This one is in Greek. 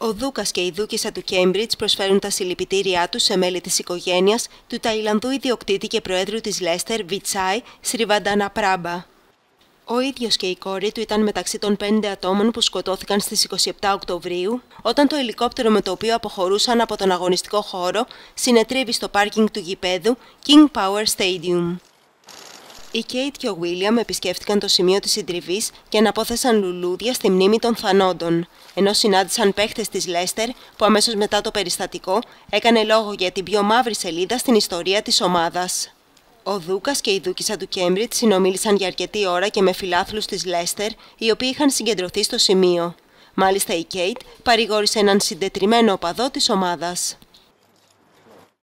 Ο Δούκας και η Δούκησα του Κέμπριτζ προσφέρουν τα συλληπιτήριά τους σε μέλη της οικογένειας του Ταϊλανδού ιδιοκτήτη και προέδρου της Λέστερ, Βιτσάι Σριβαντάνα Πράμπα. Ο ίδιος και η κόρη του ήταν μεταξύ των πέντε ατόμων που σκοτώθηκαν στις 27 Οκτωβρίου, όταν το ελικόπτερο με το οποίο αποχωρούσαν από τον αγωνιστικό χώρο συνετρίβει στο πάρκινγκ του γηπέδου King Power Stadium. Η Κέιτ και ο Βίλιαμ επισκέφτηκαν το σημείο της συντριβής και αναπόθεσαν λουλούδια στη μνήμη των θανόντων, ενώ συνάντησαν παίχτες της Λέστερ που αμέσως μετά το περιστατικό έκανε λόγο για την πιο μαύρη σελίδα στην ιστορία της ομάδας. Ο Δούκας και η Δούκησα του Κέμπριτ συνομίλησαν για αρκετή ώρα και με φιλάθλους της Λέστερ, οι οποίοι είχαν συγκεντρωθεί στο σημείο. Μάλιστα η Κέιτ παρηγόρησε έναν συντετριμένο οπαδό της ομάδας.